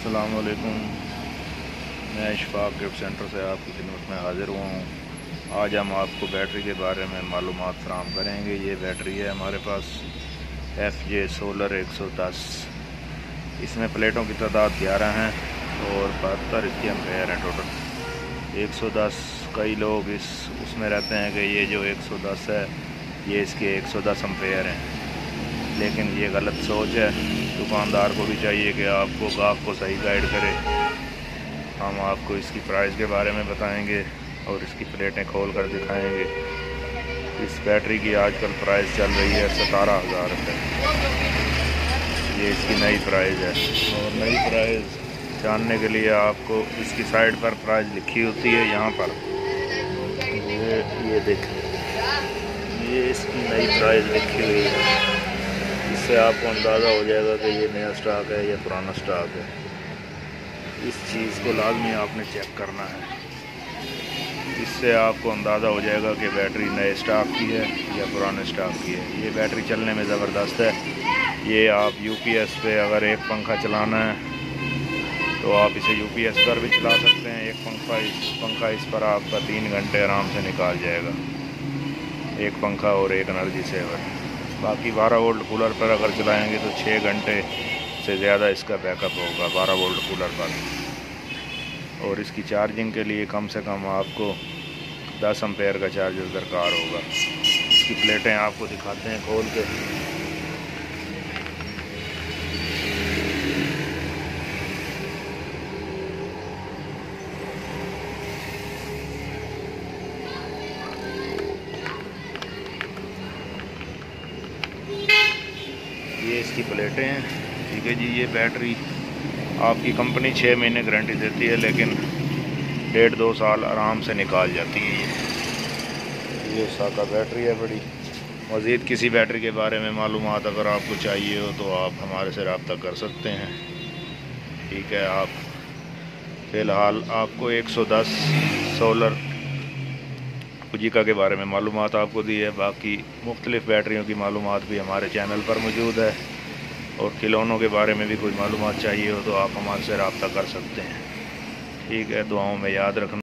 असलकुम मैं Ishfaq gift centre से आपकी खिदमत में हाज़िर हुआ हूँ। आज हम आपको बैटरी के बारे में मालूम फ्राम करेंगे। ये बैटरी है हमारे पास एफ़ जे सोलर 110 इसमें प्लेटों की तादाद ग्यारह हैं और बहत्तर इसके एम्पेयर हैं टोटल 110 कई लोग इस, उसमें रहते हैं कि ये जो 110 है, ये इसके 110 एम्पेयर हैं। लेकिन ये गलत सोच है। दुकानदार को भी चाहिए कि आपको गाहक को सही गाइड करे। हम आपको इसकी प्राइस के बारे में बताएँगे और इसकी प्लेटें खोल कर दिखाएँगे। इस बैटरी की आजकल प्राइस चल रही है सतारह हज़ार रुपये ये इसकी नई प्राइस है। और नई प्राइस जानने के लिए आपको इसकी साइड पर प्राइस लिखी होती है यहाँ पर। ये ये देखें। ये इसकी नई प्राइस लिखी हुई है। इससे आपको अंदाज़ा हो जाएगा कि ये नया स्टॉक है, या पुराना स्टॉक है। इस चीज़ को लाजमी आपने चेक करना है। इससे आपको अंदाज़ा हो जाएगा कि बैटरी नए स्टॉक की है या पुराने स्टॉक की है। ये बैटरी चलने में ज़बरदस्त है। ये आप यूपीएस पे अगर एक पंखा चलाना है तो आप इसे यूपीएस पर भी चला सकते हैं। एक पंखा इस पंखा इस पर आपका तीन घंटे आराम से निकाल जाएगा। एक पंखा और एक एनर्जी सेवर बाकी 12 वोल्ट कूलर पर अगर चलाएँगे तो छः घंटे से ज़्यादा इसका बैकअप होगा 12 वोल्ट कूलर पर। और इसकी चार्जिंग के लिए कम से कम आपको 10 एम्पेयर का चार्जर दरकार होगा। इसकी प्लेटें आपको दिखाते हैं खोल के। ये इसकी प्लेटें हैं। ठीक है जी, ये बैटरी आपकी कंपनी छः महीने गारंटी देती है, लेकिन डेढ़ दो साल आराम से निकाल जाती है ये। ये साका बैटरी है बड़ी। मज़ीद किसी बैटरी के बारे में मालूम अगर आपको चाहिए हो तो आप हमारे से रबता कर सकते हैं। ठीक है, आप फ़िलहाल आपको 110 सोलर पुजिका के बारे में मालूम आपको दी है। बाकी मुख्तलिफ़ बैटरियों की मालूम भी हमारे चैनल पर मौजूद है। और खिलौनों के बारे में भी कोई मालूम चाहिए हो तो आप हमारे से रबता कर सकते हैं। ठीक है, दुआओं में याद रखना।